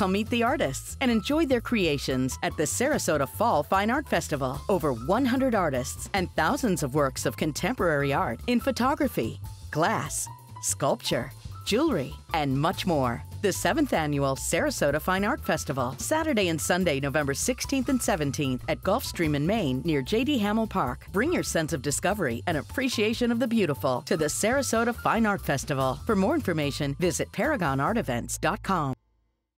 Come meet the artists and enjoy their creations at the Sarasota Fall Fine Art Festival. Over 100 artists and thousands of works of contemporary art in photography, glass, sculpture, jewelry, and much more. The seventh annual Sarasota Fine Art Festival, Saturday and Sunday, November 16th and 17th at Gulfstream in Main near J.D. Hamel Park. Bring your sense of discovery and appreciation of the beautiful to the Sarasota Fine Art Festival. For more information, visit ParagonArtEvents.com.